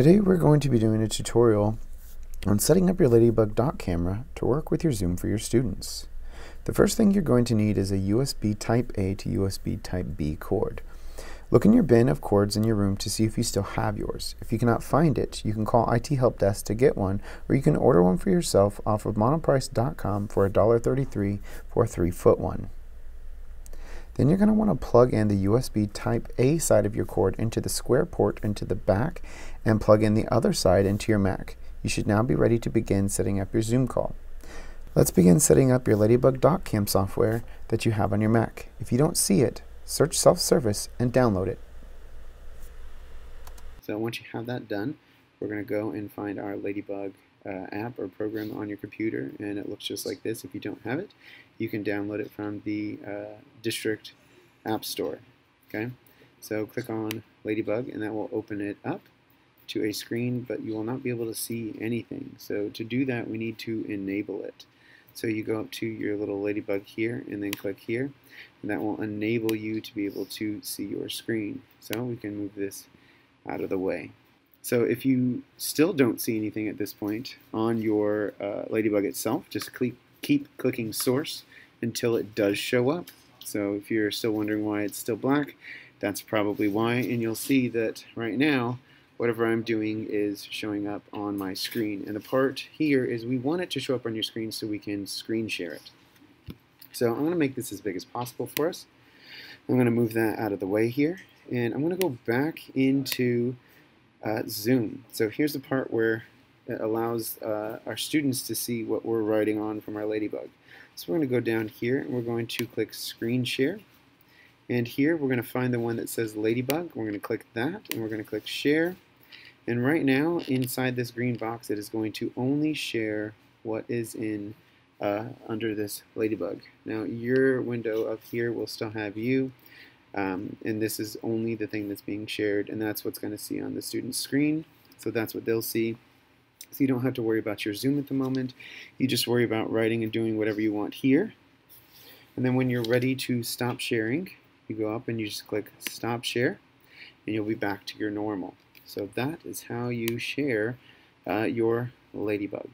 Today we're going to be doing a tutorial on setting up your Ladybug doc camera to work with your Zoom for your students. The first thing you're going to need is a USB Type A to USB Type B cord. Look in your bin of cords in your room to see if you still have yours. If you cannot find it, you can call IT Help Desk to get one, or you can order one for yourself off of monoprice.com for $1.33 for a 3-foot one. Then you're going to want to plug in the USB Type A side of your cord into the square port into the back and plug in the other side into your Mac. You should now be ready to begin setting up your Zoom call. Let's begin setting up your Ladybug Doc Cam software that you have on your Mac. If you don't see it, search self-service and download it. So once you have that done, we're going to go and find our Ladybug uh, app or program on your computer and it looks just like this. If you don't have it, you can download it from the uh, district app store. Okay, so click on Ladybug and that will open it up to a screen, but you will not be able to see anything. So to do that, we need to enable it. So you go up to your little ladybug here and then click here, and that will enable you to be able to see your screen. So we can move this out of the way. So if you still don't see anything at this point on your uh, Ladybug itself, just keep, keep clicking source until it does show up. So if you're still wondering why it's still black, that's probably why. And you'll see that right now, whatever I'm doing is showing up on my screen. And the part here is we want it to show up on your screen so we can screen share it. So I'm going to make this as big as possible for us. I'm going to move that out of the way here. And I'm going to go back into uh, Zoom. So here's the part where it allows uh, our students to see what we're writing on from our Ladybug. So we're going to go down here and we're going to click Screen Share. And here we're going to find the one that says Ladybug. We're going to click that and we're going to click Share. And right now inside this green box it is going to only share what is in uh, under this Ladybug. Now your window up here will still have you. Um, and this is only the thing that's being shared, and that's what's going to see on the student's screen. So that's what they'll see. So you don't have to worry about your Zoom at the moment. You just worry about writing and doing whatever you want here. And then when you're ready to stop sharing, you go up and you just click Stop Share, and you'll be back to your normal. So that is how you share uh, your Ladybug.